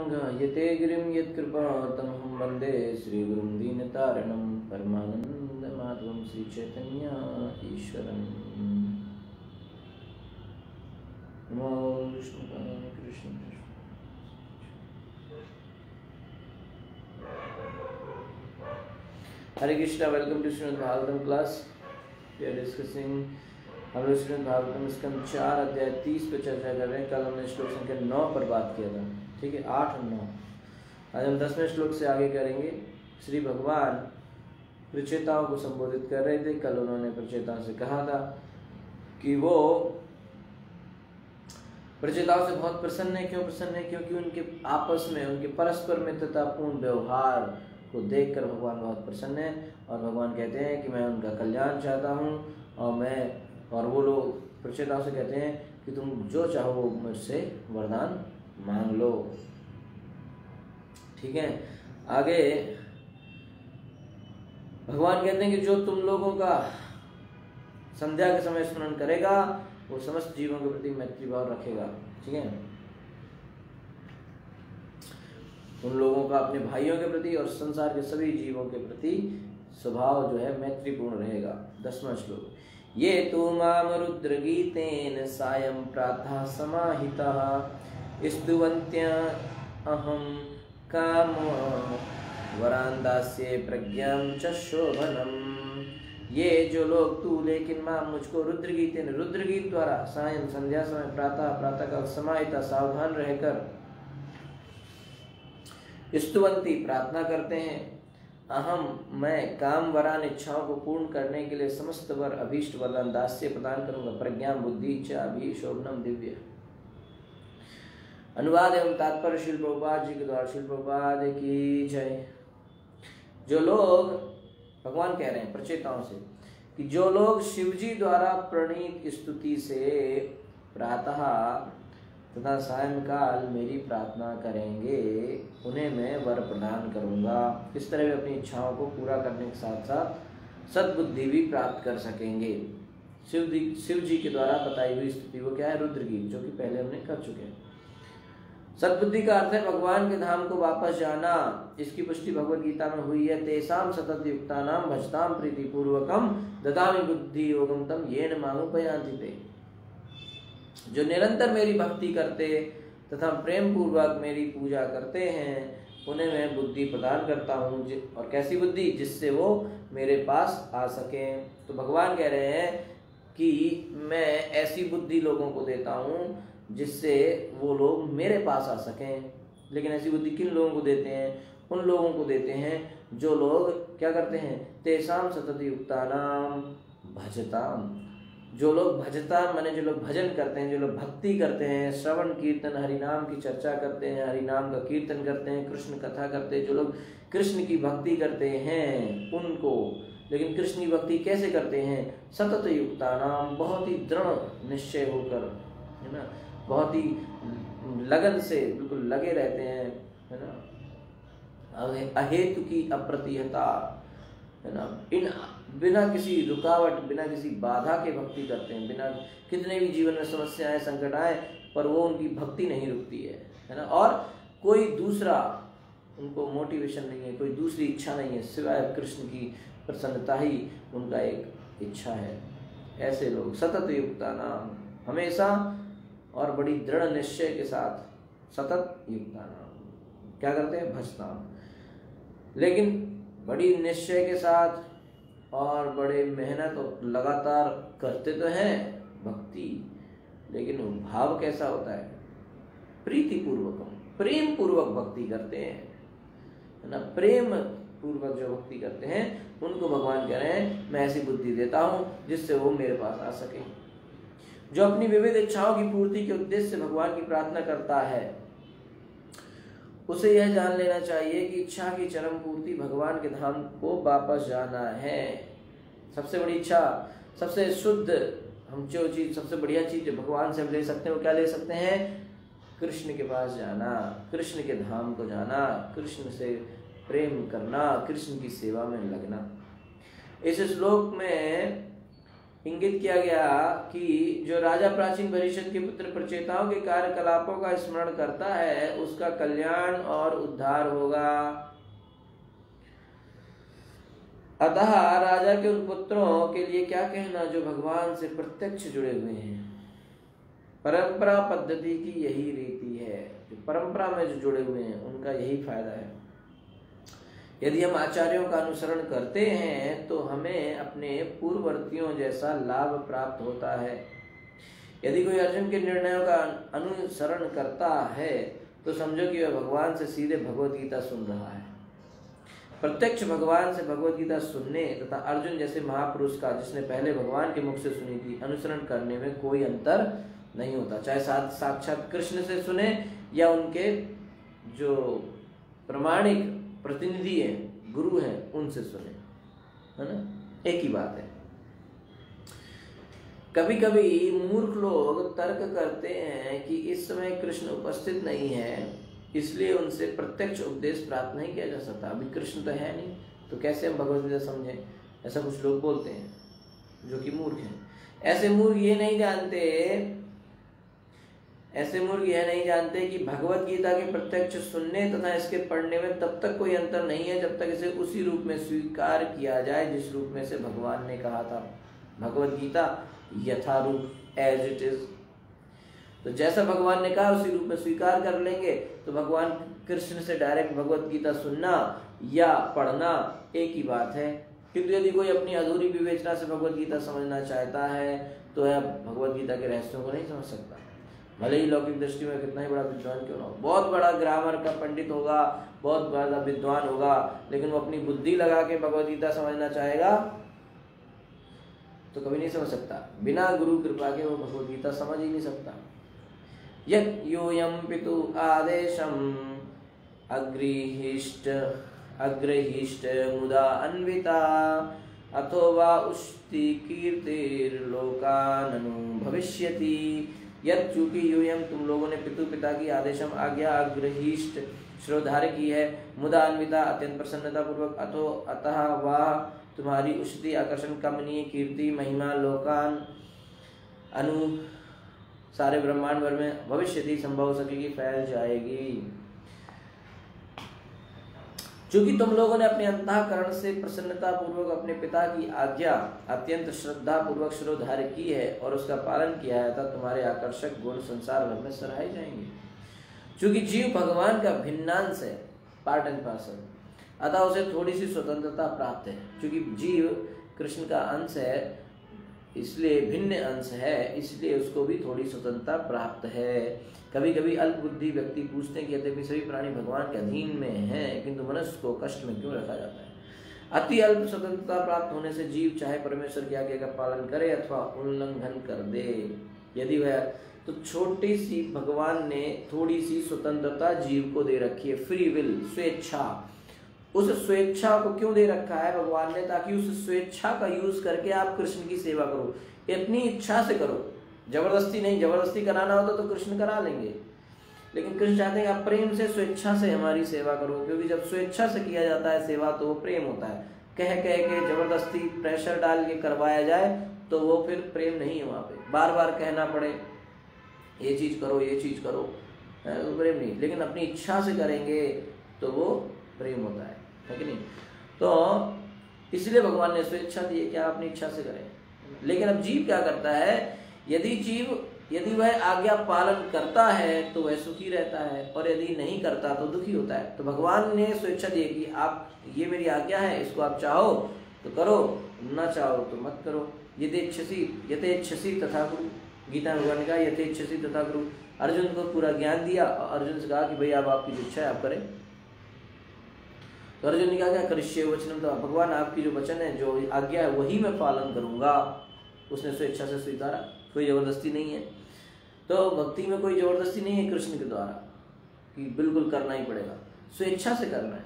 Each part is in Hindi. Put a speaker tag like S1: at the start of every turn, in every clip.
S1: यते गिरिं यत्कृपातमहं वंदे श्रीगुरुं दीनतारणं परमानन्दमाधवं ईश्वरम् नमो विष्णुपादाय Krishna Hare Krishna welcome to Shrimad Bhagavatam class we are discussing हम लोग श्रीमद् भागवतम स्कंद चार अध्याय तीस पे चर्चा कर रहे हैं। कल हमने श्लोक संख्या नौ पर बात किया था। ठीक है, आठ और नौ। आज हम दसवें श्लोक से आगे करेंगे। श्री भगवान प्रचेताओं को संबोधित कर रहे थे। कल उन्होंने प्रचेताओं से कहा था कि वो प्रचेताओं से बहुत प्रसन्न है। क्यों प्रसन्न है? क्योंकि उनके आपस में, उनके परस्पर मित्रतापूर्ण व्यवहार को देखकर भगवान बहुत प्रसन्न है और भगवान कहते हैं कि मैं उनका कल्याण चाहता हूँ और मैं, और वो लोग प्रचेताओं से कहते हैं कि तुम जो चाहो वो मुझसे वरदान मांग लो। ठीक है? आगे, भगवान कहते हैं कि जो तुम लोगों का संध्या के समय स्मरण करेगा, वो समस्त जीवों के प्रति मैत्री भाव रखेगा। ठीक है? उन लोगों का अपने भाइयों के प्रति और संसार के सभी जीवों के प्रति स्वभाव जो है मैत्रीपूर्ण रहेगा। दसवां श्लोक। ये तो माम रुद्र गीतेन सायं प्रातः समाहितः। स्तुवन्त्या अहम काम वरांदास्य प्रज्ञा च शोभनम। ये जो लोग तू, लेकिन माँ मुझको रुद्र गीत रुद्र गीत द्वारा सायं संध्या समय प्रातः प्रातः काल समाहिता सावधान रहकर स्तुवंती प्रार्थना करते हैं। अहम मैं काम वरान इच्छाओं को पूर्ण करने के लिए समस्त वर अभीष्ट वरदान दास्य प्रदान करूँगा। प्रज्ञा, बुद्धि अभी शोभनम दिव्य। अनुवाद एवं तात्पर्य शिल्प जी के द्वारा। शिल्प की जय। जो लोग, भगवान कह रहे हैं, प्रचेताओं से, कि जो लोग शिवजी द्वारा प्रणीत स्तुति से प्रातः तथा सायंकाल मेरी प्रार्थना करेंगे, उन्हें मैं वर प्रदान करूँगा। इस तरह वे अपनी इच्छाओं को पूरा करने के साथ साथ सद्बुद्धि भी प्राप्त कर सकेंगे। शिव जी शिव जी के द्वारा बताई हुई स्थिति वो क्या है? रुद्र की जो कि पहले हमने कर चुके हैं। सद्बुद्धि का अर्थ है भगवान के धाम को वापस जाना इसकी पुष्टि भगवत गीता में हुई है तेसाम सतत युक्ता नाम भजताम प्रीति पूर्वकम ददामी बुद्धि योगम तम ये मांगो पयांति जो निरंतर मेरी भक्ति करते तथा प्रेम पूर्वक मेरी पूजा करते हैं, उन्हें मैं बुद्धि प्रदान करता हूँ और कैसी बुद्धि? जिससे वो मेरे पास आ सके। तो भगवान कह रहे हैं कि मैं ऐसी बुद्धि लोगों को देता हूँ जिससे वो लोग मेरे पास आ सकें। लेकिन ऐसी बुद्धि किन लोगों को देते हैं? उन लोगों को देते हैं जो लोग क्या करते हैं? तेसाम सतत युक्ता नाम भजताम। जो लोग भजता माने जो लोग भजन करते हैं, जो लोग भक्ति करते हैं, श्रवण, कीर्तन हरि नाम की चर्चा करते हैं हरि नाम का कीर्तन करते हैं, कृष्ण कथा करते हैं, जो लोग कृष्ण की भक्ति करते हैं, उनको। लेकिन कृष्ण की भक्ति कैसे करते हैं? सतत युक्ता नाम बहुत ही दृढ़ निश्चय होकर, है ना? बहुत ही लगन से बिल्कुल लगे रहते हैं, है ना? अहेतु की अप्रतिहता, है ना? इन, बिना किसी रुकावट, बिना किसी बाधा के भक्ति करते हैं, बिना कितने भी जीवन में समस्याएँ, संकट आए, पर वो उनकी भक्ति नहीं रुकती है है ना? और कोई दूसरा उनको मोटिवेशन नहीं है, कोई दूसरी इच्छा नहीं है, सिवाय कृष्ण की प्रसन्नता ही उनका एक इच्छा है। ऐसे लोग, सतत युक्ता नाम। हमेशा और बड़ी दृढ़ निश्चय के साथ सतत युक्ता नाम क्या करते हैं? भजता लेकिन बड़ी निश्चय के साथ और बड़े मेहनत लगातार करते तो हैं भक्ति, लेकिन भाव कैसा होता है? प्रीति पूर्वकम प्रेम पूर्वक भक्ति करते हैं। है ना? प्रेम पूर्वक जो भक्ति करते हैं, उनको भगवान कह रहे हैं, मैं ऐसी बुद्धि देता हूँ जिससे वो मेरे पास आ सके। जो अपनी विविध इच्छाओं की पूर्ति के उद्देश्य से भगवान की प्रार्थना करता है। उसे यह जान लेना चाहिए कि इच्छा की चरम पूर्ति भगवान के धाम को वापस जाना है। सबसे बड़ी इच्छा, सबसे शुद्ध, हम जो चीज़, सबसे बढ़िया चीज़ जो भगवान से हम ले सकते हैं, वो क्या ले सकते हैं? कृष्ण के पास जाना, कृष्ण के धाम को जाना, कृष्ण से प्रेम करना, कृष्ण की सेवा में लगना। इस श्लोक में इंगित किया गया कि जो राजा प्राचीन परिषद के पुत्र प्रचेताओं के कार्यकलापों का स्मरण करता है, उसका कल्याण और उद्धार होगा। अतः राजा के उन पुत्रों के लिए क्या कहना जो भगवान से प्रत्यक्ष जुड़े हुए हैं? परंपरा पद्धति की यही रीति है। जो परंपरा में जो जुड़े हुए हैं, उनका यही फ़ायदा है। यदि हम आचार्यों का अनुसरण करते हैं तो हमें अपने पूर्ववर्तियों जैसा लाभ प्राप्त होता है। यदि कोई अर्जुन के निर्णयों का अनुसरण करता है तो समझो कि वह भगवान से सीधे भगवत गीता सुन रहा है। प्रत्यक्ष भगवान से भगवत गीता सुनने तथा अर्जुन जैसे महापुरुष का, जिसने पहले भगवान के मुख से सुनी थी, अनुसरण करने में कोई अंतर नहीं होता। चाहे साक्षात कृष्ण से सुने या उनके जो प्रमाणिक प्रतिनिधि हैं, गुरु हैं, उनसे सुने। है ना? एक ही बात है। कभी कभी मूर्ख लोग तर्क करते हैं कि इस समय कृष्ण उपस्थित नहीं है, इसलिए उनसे प्रत्यक्ष उपदेश प्राप्त नहीं किया जा सकता। अभी कृष्ण तो है नहीं तो कैसे हम भगवदगीता समझें? ऐसा कुछ लोग बोलते हैं, जो कि मूर्ख हैं। ऐसे मूर्ख ये नहीं जानते ऐसे मूर्ख यह नहीं जानते कि भगवत गीता के प्रत्यक्ष सुनने तथा इसके पढ़ने में तब तक कोई अंतर नहीं है जब तक इसे उसी रूप में स्वीकार किया जाए जिस रूप में से भगवान ने कहा था। Bhagavad Gita Yatharup as it is तो जैसा भगवान ने कहा, उसी रूप में स्वीकार कर लेंगे। तो भगवान कृष्ण से डायरेक्ट भगवत गीता सुनना या पढ़ना एक ही बात है। क्योंकि यदि कोई अपनी अधूरी विवेचना से भगवत गीता समझना चाहता है तो यह भगवत गीता के रहस्यों को नहीं समझ सकता। भले ही लौकिक दृष्टि में कितना ही बड़ा विद्वान क्यों ना हो। बहुत बड़ा ग्रामर का पंडित होगा, बहुत बड़ा विद्वान होगा, लेकिन वो अपनी बुद्धि लगा के भगवत गीता समझना चाहेगा तो कभी नहीं समझ सकता। बिना गुरु कृपा के वो भगवत गीता समझ ही नहीं सकता। यूयं पितु आदेशम् अग्रिहिष्ट, अग्रहिष्ट मुदा अन्विता, अथो वा उष्टि कीर्तिर्लोकाननु भविष्यति। यद चूँकि यूयम तुम लोगों ने पितु पिता की आदेशम आज्ञा अग्रहिष्ट श्रोधार की है। मुदा अन्विता अत्यंत प्रसन्नता पूर्वक अथो अतः वाह, तुम्हारी उष्टि, आकर्षण, कमनीय, कीर्ति, महिमा, लोकान, अनु, सारे ब्रह्मांड भर में भविष्य संभव सकेगी फैल जाएगी। चूँकि तुम लोगों ने अपने अंतकरण से प्रसन्नता पूर्वक अपने पिता की आज्ञा, अत्यंत श्रद्धा पूर्वक श्रोधार्य की है और उसका पालन किया है तब तुम्हारे आकर्षक गुण संसार भर में सराहे जाएँगे। चूँकि जीव भगवान का भिन्नांश है पार्ट एंड पार्सल अतः उसे थोड़ी सी स्वतंत्रता प्राप्त है। क्योंकि जीव कृष्ण का अंश है इसलिए भिन्न अंश है, इसलिए उसको भी थोड़ी स्वतंत्रता प्राप्त है। कभी कभी अल्प बुद्धि व्यक्ति पूछते हैं कि सभी प्राणी भगवान के अधीन में हैं, किंतु मनुष्य को कष्ट में क्यों रखा जाता है? अति अल्प स्वतंत्रता प्राप्त होने से जीव चाहे परमेश्वर की आज्ञा का पालन करे अथवा उल्लंघन कर दे। यदि वह तो छोटी सी भगवान ने थोड़ी सी स्वतंत्रता जीव को दे रखी है। फ्री विल, स्वेच्छा। उस स्वेच्छा को क्यों दे रखा है भगवान ने ताकि उस स्वेच्छा का यूज़ करके आप कृष्ण की सेवा करो। अपनी इच्छा से करो। ज़बरदस्ती नहीं, ज़बरदस्ती कराना होता तो कृष्ण करा लेंगे। लेकिन कृष्ण चाहते हैं कि आप प्रेम से, स्वेच्छा से हमारी सेवा करो, क्योंकि जब स्वेच्छा से किया जाता है सेवा तो वो प्रेम होता है। कह कह के ज़बरदस्ती प्रेशर डाल के करवाया जाए तो वो फिर प्रेम नहीं है वहाँ पे। बार बार कहना पड़े, ये चीज़ करो, ये चीज़ करो। प्रेम नहीं। लेकिन अपनी इच्छा से करेंगे तो वो प्रेम होता है। है कि नहीं? तो इसलिए भगवान ने स्वेच्छा दी है कि आप अपनी इच्छा से करें। लेकिन अब जीव क्या करता है? यदि जीव, यदि वह आज्ञा पालन करता है तो वह सुखी रहता है, और यदि नहीं करता तो दुखी होता है। तो भगवान ने स्वेच्छा दी कि आप, ये मेरी आज्ञा है, इसको आप चाहो तो करो, ना चाहो तो मत करो। यथेच्छसी यथेच्छसी तथा गुरु। गीता भगवान ने कहा, यथेच्छसी तथा गुरु। अर्जुन को पूरा ज्ञान दिया, और अर्जुन से कहा कि भाई अब आपकी इच्छा है, आप करें। तो अर्जुन ने कहा, क्या करिष्य वचन तो भगवान आपकी जो वचन है, जो आज्ञा है, वही मैं पालन करूँगा? उसने स्वेच्छा से स्वीकारा। कोई ज़बरदस्ती नहीं है। तो भक्ति में कोई ज़बरदस्ती नहीं है कृष्ण के द्वारा, कि बिल्कुल करना ही पड़ेगा। स्वेच्छा से करना है।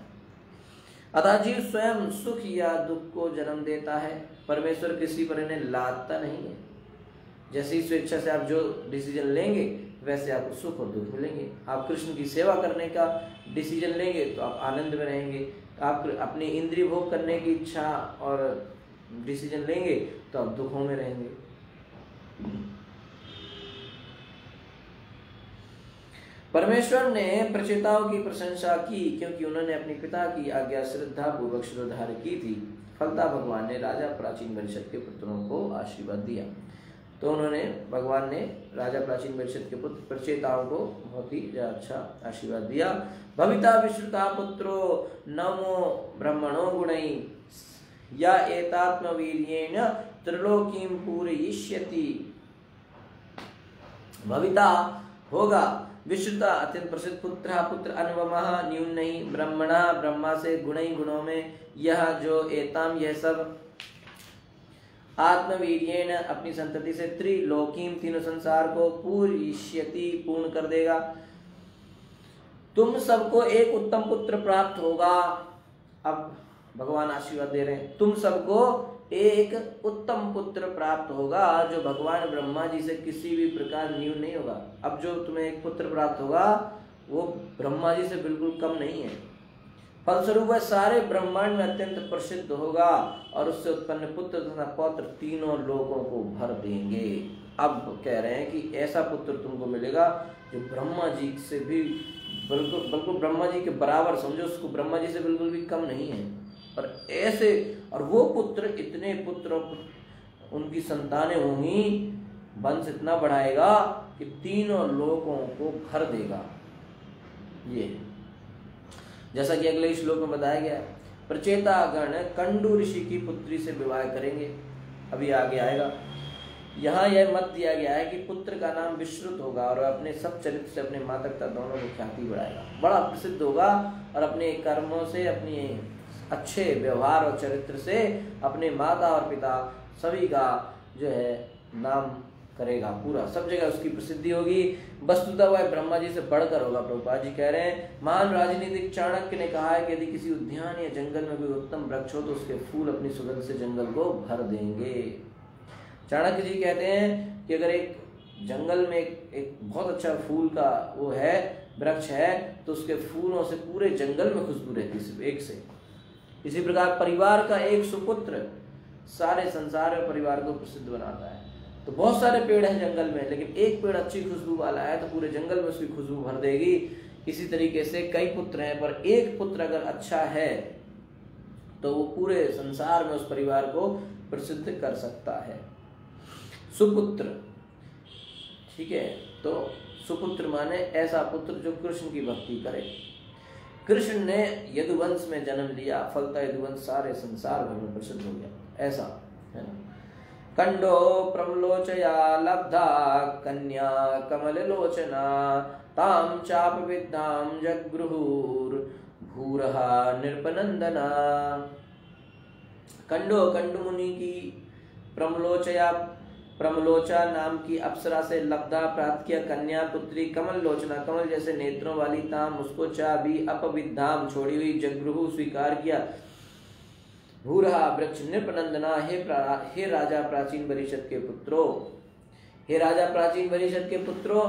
S1: अतः जीव स्वयं सुख या दुख को जन्म देता है। परमेश्वर किसी पर इन्हें लादता नहीं है। जैसे ही स्वेच्छा से आप जो डिसीज़न लेंगे, वैसे आपको सुख और दुख मिलेंगे। आप कृष्ण की सेवा करने का डिसीज़न लेंगे तो आप आनंद में रहेंगे। आप अपनी इंद्रिय भोग करने की इच्छा और डिसीज़न लेंगे तो आप दुखों में रहेंगे। परमेश्वर ने प्रचेताओं की प्रशंसा की, क्योंकि उन्होंने अपने पिता की आज्ञा श्रद्धा पूर्वक श्रद्धार की थी। फलता भगवान ने राजा प्राचीन परिषद के पुत्रों को आशीर्वाद दिया। तो उन्होंने, भगवान ने राजा प्राचीन परिषद के पुत्र प्रचेताओं को बहुत ही अच्छा आशीर्वाद दिया। भविता विश्रुता पुत्रो, नमो ब्रह्मणो गुणई या एतात्म वीर्येण त्रिलोकीम पूरयिष्यति। भविता होगा। विश्रुता अत्यंत प्रसिद्ध पुत्र पुत्र अनुपम न्यून नहीं ब्रह्मणा, ब्रह्मा से गुण गुणों में यह जो एताम यह सब आत्मवीर्येण अपनी संतति से त्रिलोकीम तीनों संसार को पूर्यति पूर्ण कर देगा। तुम सबको एक उत्तम पुत्र प्राप्त होगा। अब भगवान आशीर्वाद दे रहे हैं। तुम सबको एक उत्तम पुत्र प्राप्त होगा, जो भगवान ब्रह्मा जी से किसी भी प्रकार न्यून नहीं होगा। अब जो तुम्हें एक पुत्र प्राप्त होगा, वो ब्रह्मा जी से बिल्कुल कम नहीं है। फलस्वरूप वह सारे ब्रह्मांड में अत्यंत प्रसिद्ध होगा और उससे उत्पन्न पुत्र तथा पौत्र तीनों लोगों को भर देंगे। अब कह रहे हैं कि ऐसा पुत्र तुमको मिलेगा जो ब्रह्मा जी से भी बिल्कुल बिल्कुल ब्रह्मा जी के बराबर समझो, उसको ब्रह्मा जी से बिल्कुल भी कम नहीं है। और ऐसे, और वो पुत्र, इतने पुत्र उनकी संतानें होंगी, वंश इतना बढ़ाएगा कि तीनों लोगों को भर देगा। ये। जैसा कि अगले श्लोक में बताया गया प्रचेता गण कंडू ऋषि की पुत्री से विवाह करेंगे। अभी आगे आएगा। यहाँ यह मत दिया गया है कि पुत्र का नाम विश्रुत होगा और अपने सब चरित्र से अपने माता पिता दोनों को ख्याति बढ़ाएगा। बड़ा प्रसिद्ध होगा और अपने कर्मों से, अपनी अच्छे व्यवहार और चरित्र से अपने माता और पिता सभी का जो है नाम करेगा पूरा। सब जगह उसकी प्रसिद्धि होगी। वस्तुता वह ब्रह्मा जी से बढ़कर होगा प्रभुपा जी कह रहे हैं। महान राजनीतिक चाणक्य ने कहा है कि यदि किसी उद्यान या जंगल में कोई उत्तम वृक्ष हो तो उसके फूल अपनी सुगंध से जंगल को भर देंगे। चाणक्य जी कहते हैं कि अगर एक जंगल में एक, एक बहुत अच्छा फूल का वो है वृक्ष है तो उसके फूलों से पूरे जंगल में खुशबू रहती है एक से। इसी प्रकार परिवार का एक सुपुत्र सारे संसार में परिवार को प्रसिद्ध बनाता है। तो बहुत सारे पेड़ हैं जंगल में, लेकिन एक पेड़ अच्छी खुशबू वाला है तो पूरे जंगल में उसकी खुशबू भर देगी। इसी तरीके से कई पुत्र हैं, पर एक पुत्र अगर अच्छा है तो वो पूरे संसार में उस परिवार को प्रसिद्ध कर सकता है। सुपुत्र, ठीक है? तो सुपुत्र माने ऐसा पुत्र जो कृष्ण की भक्ति करे। कृष्ण ने यदुवंश में जन्म लिया, फलता यदुवंश सारे संसार भर में प्रसिद्ध हो गया। ऐसा, है ना? कंडो प्रमलोचया लब्धा, कन्या कमल लोचना ताम चाप विद्याम जगृहुर भूरहा नृपनंदना कंडो, कंड मुनि की प्रमलोचया, प्रमलोचा नाम की अप्सरा से लब्धा प्राप्त किया कन्या, पुत्री कमल लोचना कमल जैसे नेत्रों वाली ताम उसको चा भी अपविधाम छोड़ी हुई जगृहु स्वीकार किया। भूरहा, वृक्ष नृपनंदना, हे हे राजा प्राचीन परिषद के पुत्रों। हे राजा प्राचीन परिषद के पुत्रों,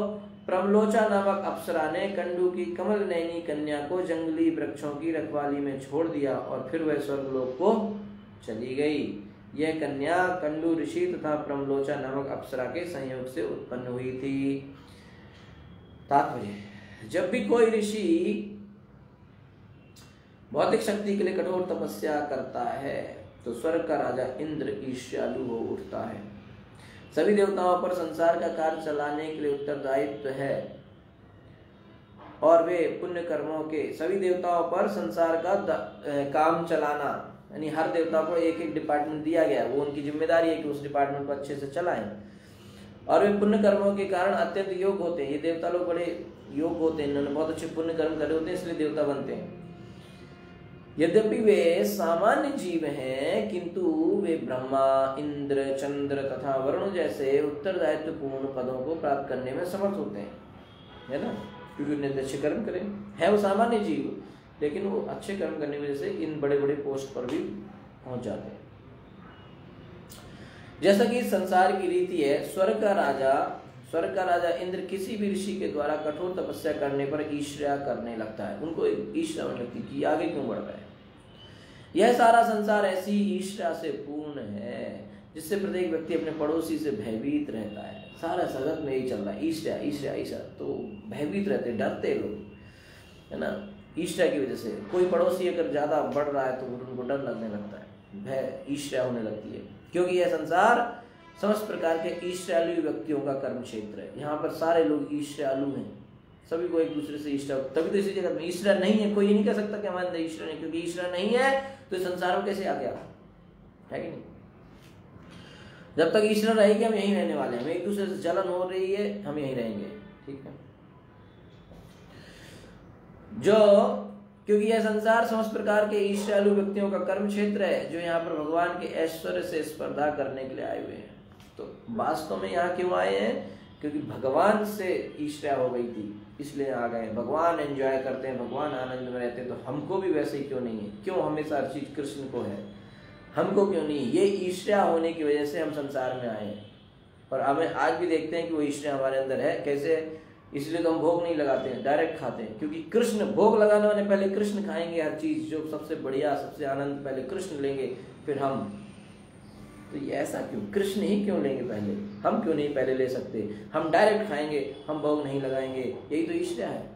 S1: प्रमलोचा नामक अप्सरा ने कंडू की कमल नैनी कन्या को जंगली वृक्षों की रखवाली में छोड़ दिया और फिर वह स्वर्गलोक को चली गई। यह कन्या कंडू ऋषि तथा प्रमलोचा नामक अप्सरा के संयोग से उत्पन्न हुई थी। तात्पर्य जब भी कोई ऋषि भौतिक शक्ति के लिए कठोर तपस्या करता है तो स्वर्ग का राजा इंद्र ईर्ष्यालु हो उठता है। सभी देवताओं पर संसार का कार्य चलाने के लिए उत्तरदायित्व है। और वे पुण्य कर्मों के सभी देवताओं पर संसार का काम चलाना, यानी हर देवता को एक एक डिपार्टमेंट दिया गया वो उनकी ज़िम्मेदारी है कि उस डिपार्टमेंट को अच्छे से चलाएँ। और वे पुण्य कर्मों के कारण अत्यंत योग होते हैं। ये देवता लोग बड़े योग होते हैं। इन्होंने बहुत अच्छे पुण्य कर्म करे होते हैं, इसलिए देवता बनते हैं। यद्यपि वे सामान्य जीव हैं, किंतु वे ब्रह्मा, इंद्र, चंद्र तथा वरुण जैसे उत्तरदायित्व पूर्ण पदों को प्राप्त करने में समर्थ होते हैं। है ना? क्योंकि उन्हें अच्छे कर्म करें। है वो सामान्य जीव, लेकिन वो अच्छे कर्म करने की वजह से इन बड़े बड़े पोस्ट पर भी पहुँच जाते हैं। जैसा कि संसार की रीति है, स्वर्ग का राजा स्वर्ग का राजा इंद्र किसी भी ऋषि के द्वारा कठोर तपस्या करने पर ईश्वरा करने लगता है। उनको ईश्वरा लगती कि आगे क्यों बढ़ रहा है? यह सारा संसार ऐसी ईर्ष्या से पूर्ण है, जिससे प्रत्येक व्यक्ति अपने पड़ोसी से भयभीत रहता है। सारा जगत में यही चल रहा है। ईर्ष्या ईर्ष्या ईर्ष्या तो भयभीत रहते, डरते लोग, है ना? ईर्ष्या की वजह से। कोई पड़ोसी अगर ज़्यादा बढ़ रहा है तो उनको डर लगने लगता है। भय ईर्ष्या होने लगती है। क्योंकि यह संसार समस्त प्रकार के ईर्ष्यालु व्यक्तियों का कर्म क्षेत्र है। यहाँ पर सारे लोग ईर्ष्यालु हैं। सभी को एक दूसरे से ईर्ष्या तभी तो इसी जगह में ईश्वर नहीं है। कोई ये नहीं कह सकता कि हमारे अंदर ईश्वर नहीं क्योंकि ईश्वर नहीं है तो संसार में कैसे आ? गया है कि नहीं? जब तक ईश्वर रहेगी, हम यहीं रहने वाले हैं। एक दूसरे से जलन हो रही है, हम यहीं रहेंगे। ठीक है? जो क्योंकि यह संसार समस्त प्रकार के ईश्वरालु व्यक्तियों का कर्म क्षेत्र है, जो यहाँ पर भगवान के ऐश्वर्य से स्पर्धा करने के लिए आए हुए हैं। तो वास्तव में यहाँ क्यों आए हैं? क्योंकि भगवान से ईर्ष्या हो गई थी, इसलिए आ गए भगवान एंजॉय करते हैं, भगवान आनंद में रहते हैं तो हमको भी वैसे ही क्यों नहीं है? क्यों हमेशा हर चीज़ कृष्ण को है? हमको क्यों नहीं ये ईर्ष्या होने की वजह से हम संसार में आए हैं। और हमें आज भी देखते हैं कि वो ईर्ष्या हमारे अंदर है। कैसे? इसलिए तो हम भोग नहीं लगाते हैं डायरेक्ट खाते हैं। क्योंकि कृष्ण, भोग लगाने वाले पहले कृष्ण खाएँगे हर चीज़, जो सबसे बढ़िया, सबसे आनंद पहले कृष्ण लेंगे, फिर हम तो ये ऐसा क्यों? कृष्ण ही क्यों लेंगे पहले? हम क्यों नहीं पहले ले सकते? हम डायरेक्ट खाएँगे, हम भोग नहीं लगाएँगे। यही तो ईश्वर है।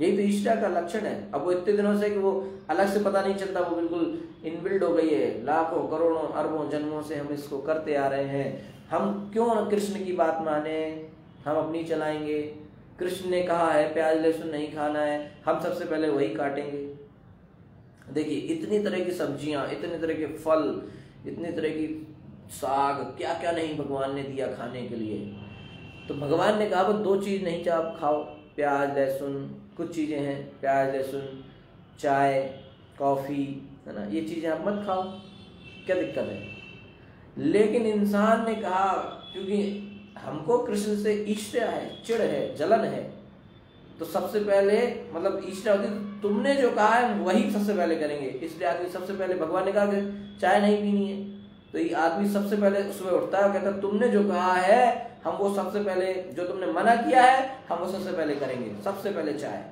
S1: यही तो ईश्वर का लक्षण है। अब वो इतने दिनों से कि वो अलग से पता नहीं चलता, वो बिल्कुल इनबिल्ड हो गई है। लाखों, करोड़ों, अरबों जन्मों से हम इसको करते आ रहे हैं। हम क्यों कृष्ण की बात माने? हम अपनी चलाएँगे। कृष्ण ने कहा है, प्याज लहसुन नहीं खाना है। हम सबसे पहले वही काटेंगे। देखिए, इतनी तरह की सब्ज़ियाँ, इतने तरह के फल, इतनी तरह की साग क्या क्या नहीं भगवान ने दिया खाने के लिए। तो भगवान ने कहा वो दो चीज़ नहीं, चाह आप खाओ, प्याज, लहसुन, कुछ चीज़ें हैं, प्याज, लहसुन, चाय, कॉफ़ी, है ना, ये चीज़ें आप मत खाओ, क्या दिक्कत है? लेकिन इंसान ने कहा, क्योंकि हमको कृष्ण से ईर्ष्या है, चिड़ है, जलन है तो सबसे पहले मतलब ईश्वर होती तुमने जो कहा है, वही सबसे पहले करेंगे। इसलिए आदमी सबसे पहले भगवान ने कहा कि चाय नहीं पीनी है। तो ये आदमी सबसे पहले सुबह उठता है और कहता तुमने जो कहा है, हम वो सबसे पहले, जो तुमने मना किया है, हम वो सबसे पहले करेंगे। सबसे पहले चाय।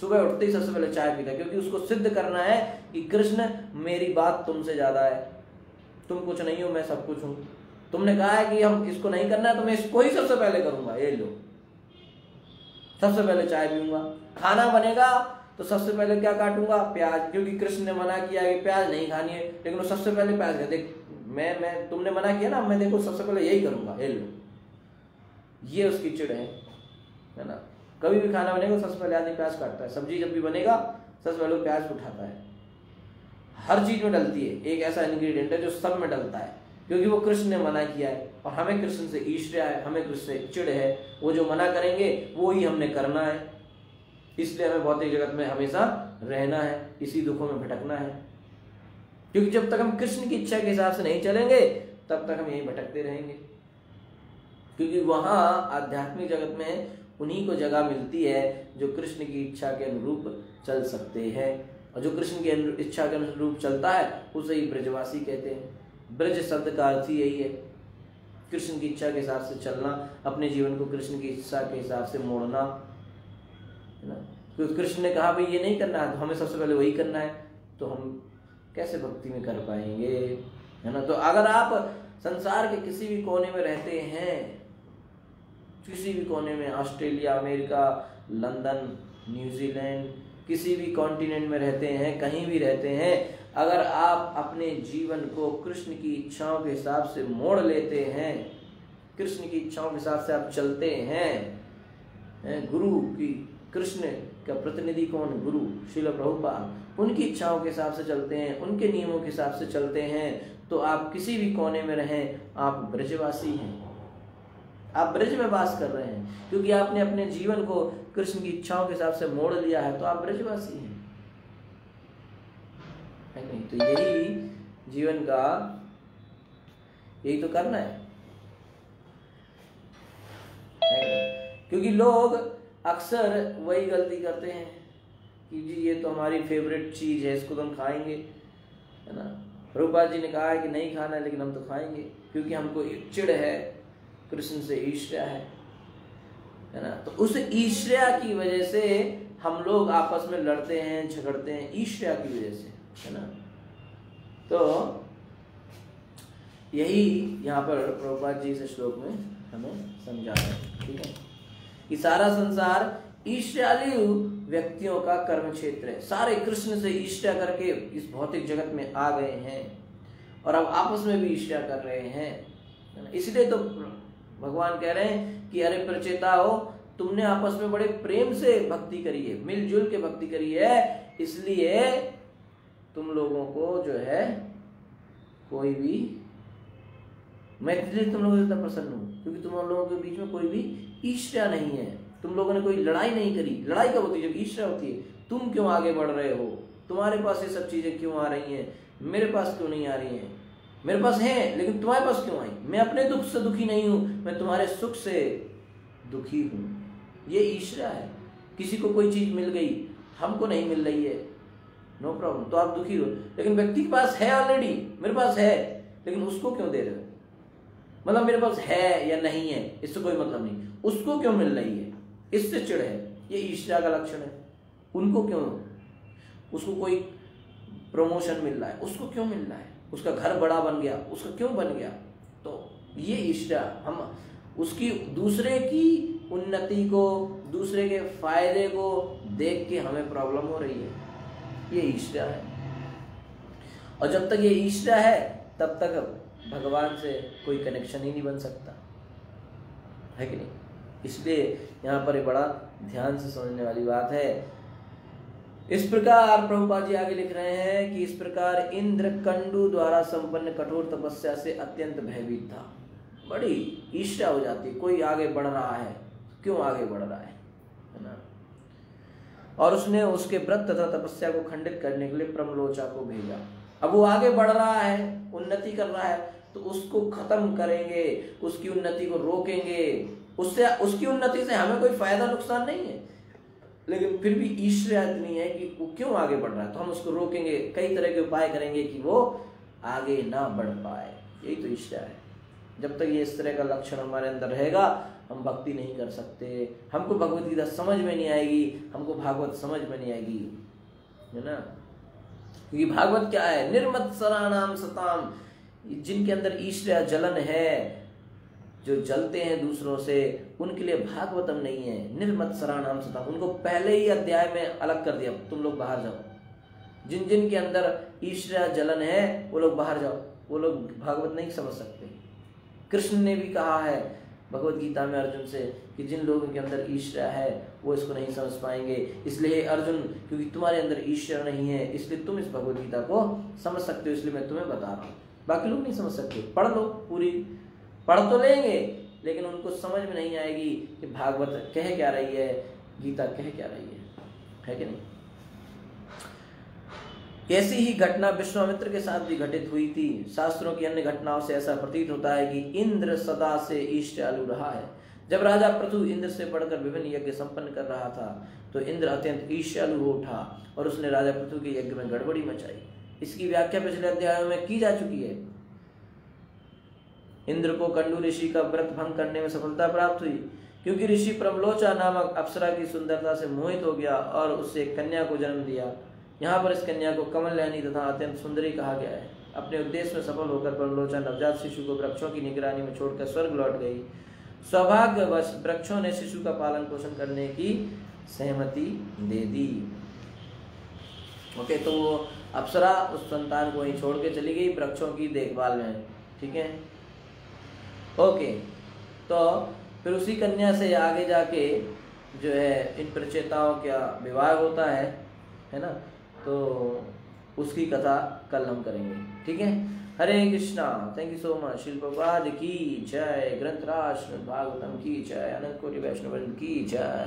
S1: सुबह उठते ही सबसे पहले चाय पीता क्योंकि उसको सिद्ध करना है कि कृष्ण, मेरी बात तुमसे ज़्यादा है। तुम कुछ नहीं हो, मैं सब कुछ हूँ। तुमने कहा है कि हम इसको नहीं करना है तो मैं इसको ही सबसे पहले करूँगा। ये लो। सबसे पहले चाय पीऊँगा। खाना बनेगा तो सबसे पहले क्या काटूँगा? प्याज, क्योंकि कृष्ण ने मना किया कि प्याज नहीं खानी है, लेकिन वो सबसे पहले प्याज देख, मैं मैं, तुमने मना किया ना, मैं देखो सबसे पहले यही करूँगा, ये लो। ये उसकी चिड़ है है ना? कभी भी खाना बनेगा, सबसे पहले आदमी प्याज काटता है। सब्ज़ी जब भी बनेगा, सबसे पहले प्याज उठाता है। हर चीज़ में डलती है। एक ऐसा इंग्रेडिएंट है जो सब में डलता है, क्योंकि वो कृष्ण ने मना किया है। और हमें कृष्ण से ईश्वर है, हमें कृष्ण से चिड़ है, वो जो मना करेंगे, वो ही हमने करना है। इसलिए हमें भौतिक जगत में हमेशा रहना है, इसी दुखों में भटकना है। क्योंकि जब तक हम कृष्ण की इच्छा के हिसाब से नहीं चलेंगे, तब तक हम यही भटकते रहेंगे। क्योंकि वहाँ आध्यात्मिक जगत में उन्हीं को जगह मिलती है, जो कृष्ण की इच्छा के अनुरूप चल सकते हैं। और जो कृष्ण की इच्छा के अनुरूप चलता है, उसे ही ब्रजवासी कहते हैं। ब्रज शब्द का अर्थ यही है। कृष्ण की इच्छा के हिसाब से चलना, अपने जीवन को कृष्ण की इच्छा के हिसाब से मोड़ना, है ना? क्योंकि कृष्ण ने कहा, भाई, ये नहीं करना है तो हमें सबसे पहले वही करना है तो हम कैसे भक्ति में कर पाएँगे? है ना? तो अगर आप संसार के किसी भी कोने में रहते हैं, किसी भी कोने में, ऑस्ट्रेलिया, अमेरिका, लंदन, न्यूजीलैंड, किसी भी कॉन्टिनेंट में रहते हैं, कहीं भी रहते हैं अगर आप अपने जीवन को कृष्ण की इच्छाओं के हिसाब से मोड़ लेते हैं, कृष्ण की इच्छाओं के हिसाब से आप चलते हैं गुरु की, कृष्ण का प्रतिनिधि कौन? गुरु शिल प्रभुपाद। उनकी इच्छाओं के हिसाब से चलते हैं, उनके नियमों के हिसाब से चलते हैं तो आप किसी भी कोने में रहें, आप ब्रजवासी हैं। आप ब्रज में वास कर रहे हैं, क्योंकि आपने अपने जीवन को कृष्ण की इच्छाओं के हिसाब से मोड़ लिया है तो आप ब्रजवासी हैं। है नहीं? तो यही जीवन का यही तो करना है, क्योंकि लोग अक्सर वही गलती करते हैं कि जी ये तो हमारी फेवरेट चीज़ है इसको तो हम खाएँगे है ना? रूपा जी ने कहा है कि नहीं खाना है लेकिन हम तो खाएँगे क्योंकि हमको चिड़ है कृष्ण से ईश्वर्या है है ना? तो उस ईश्वर्या की वजह से हम लोग आपस में लड़ते हैं झगड़ते हैं ईश्वर्या की वजह से। है ना? तो यही यहाँ पर प्रभुपाद जी इस श्लोक में हमें समझा रहे हैं, ठीक है? कि सारा संसार ईर्ष्यालु व्यक्तियों का कर्म क्षेत्र है। सारे कृष्ण से ईर्ष्या करके इस भौतिक जगत में आ गए हैं और अब आपस में भी ईर्ष्या कर रहे हैं। इसलिए तो भगवान कह रहे हैं कि, अरे प्रचेता हो तुमने आपस में बड़े प्रेम से भक्ति करी है, मिलजुल के भक्ति करी है, इसलिए तुम लोगों को जो है कोई भी, मैं इसलिए तुम लोगों से प्रसन्न हूँ, क्योंकि तुम लोगों के बीच में कोई भी ईर्ष्या नहीं है। तुम लोगों ने कोई लड़ाई नहीं करी। लड़ाई कब होती है? जब ईर्ष्या होती है, तुम क्यों आगे बढ़ रहे हो? तुम्हारे पास ये सब चीज़ें क्यों आ रही हैं? मेरे पास क्यों नहीं आ रही हैं? मेरे पास है, लेकिन तुम्हारे पास क्यों आई? मैं अपने दुख से दुखी नहीं हूँ, मैं तुम्हारे सुख से दुखी हूँ। ये ईश्वरा है। किसी को कोई चीज़ मिल गई, हमको नहीं मिल रही है। नो प्रॉब्लम तो आप दुखी हो। लेकिन व्यक्ति के पास है ऑलरेडी मेरे पास है। लेकिन उसको क्यों दे रहे हो? मतलब मेरे पास है या नहीं है, इससे कोई मतलब नहीं। उसको क्यों मिल रही है? इससे चिड़ है। ये ईश्वरा का लक्षण है। उनको क्यों? उसको कोई प्रमोशन मिल रहा है। उसको क्यों मिल रहा है? उसका घर बड़ा बन गया। उसका क्यों बन गया? तो ये ईश्वरा हम उसकी दूसरे की उन्नति को, दूसरे के फ़ायदे को देख के हमें प्रॉब्लम हो रही है। ये ईश्वरा है। और जब तक ये ईश्वरा है, तब तक भगवान से कोई कनेक्शन ही नहीं बन सकता। है कि नहीं? इसलिए यहाँ पर बड़ा ध्यान से समझने वाली बात है। इस प्रकार प्रभुपा जी आगे लिख रहे हैं कि इस प्रकार इंद्र कंडू द्वारा संपन्न कठोर तपस्या से अत्यंत भयभीत था। बड़ी ईष्टा हो जाती, कोई आगे बढ़ रहा है, क्यों आगे बढ़ रहा है? और उसने उसके व्रत तथा तपस्या को खंडित करने के लिए प्रमलोचा को भेजा। अब वो आगे बढ़ रहा है, उन्नति कर रहा है तो उसको खत्म करेंगे, उसकी उन्नति को रोकेंगे। उससे, उसकी उन्नति से हमें कोई फ़ायदा, नुकसान नहीं है। लेकिन फिर भी ईश्वर इतनी है कि वो क्यों आगे बढ़ रहा है? तो हम उसको रोकेंगे, कई तरह के उपाय करेंगे कि वो आगे ना बढ़ पाए। यही तो ईश्वर है। जब तक ये इस तरह का लक्षण हमारे अंदर रहेगा हम भक्ति नहीं कर सकते। हमको भगवत गीता समझ में नहीं आएगी, हमको भागवत समझ में नहीं आएगी। है ना? क्योंकि भागवत क्या है? निर्मत सराणाम सताम। जिनके अंदर ईश्वर जलन है, जो जलते हैं दूसरों से, उनके लिए भागवतम नहीं है। निर्मत सराणाम सताम। उनको पहले ही अध्याय में अलग कर दिया, तुम लोग बाहर जाओ। जिन जिन के अंदर ईश्वर जलन है, वो लोग बाहर जाओ। वो लोग भागवत नहीं समझ सकते। कृष्ण ने भी कहा है भगवत गीता में अर्जुन से कि जिन लोगों के अंदर ईश्वर है, वो इसको नहीं समझ पाएँगे। इसलिए अर्जुन, क्योंकि तुम्हारे अंदर ईश्वर नहीं है, इसलिए तुम इस भगवत गीता को समझ सकते हो, इसलिए मैं तुम्हें बता रहा हूँ। बाकी लोग नहीं समझ सकते। पढ़ लो पूरी। पढ़ तो लेंगे, लेकिन उनको समझ में नहीं आएगी कि भागवत कह क्या रही है, गीता कह क्या रही है। है कि नहीं? ऐसी ही घटना विश्वामित्र के साथ भी घटित हुई थी। शास्त्रों की अन्य घटनाओं से ऐसा प्रतीत होता है कि इंद्र सदा से ईष्टालु रहा है। जब राजा पृथु इंद्र से बढ़कर विभिन्न यज्ञ संपन्न कर रहा था तो इंद्र अत्यंत ईर्ष्यालु हो उठा और उसने राजा पृथु के यज्ञ में गड़बड़ी मचाई। इसकी व्याख्या पिछले अध्यायों में की जा चुकी है। इंद्र को कंडू ऋषि का व्रत भंग करने में सफलता प्राप्त हुई, क्योंकि ऋषि प्रमलोचा नामक अप्सरा की सुंदरता से मोहित हो गया और उससे कन्या को जन्म दिया। यहाँ पर इस कन्या को कमल लहनी तथा अत्यंत सुंदरी कहा गया है। अपने उद्देश्य में सफल होकर प्रमलोचा नवजात शिशु को वृक्षों की निगरानी में छोड़कर स्वर्ग लौट गई। सौभाग्यवश वृक्षों ने शिशु का पालन पोषण करने की सहमति दे दी। ओके तो वो अप्सरा उस संतान को वहीं छोड़ के चली गई वृक्षों की देखभाल में। ठीक है? ओके तो फिर उसी कन्या से आगे जाके जो है इन प्रचेताओं का विवाह होता है है ना? तो उसकी कथा कल हम करेंगे। ठीक है? Hare Krishna thank you so much शिल्पवाद की जय। ग्रंथराज, भागवतम की जय। अनंत कोटि वैष्णव की जय।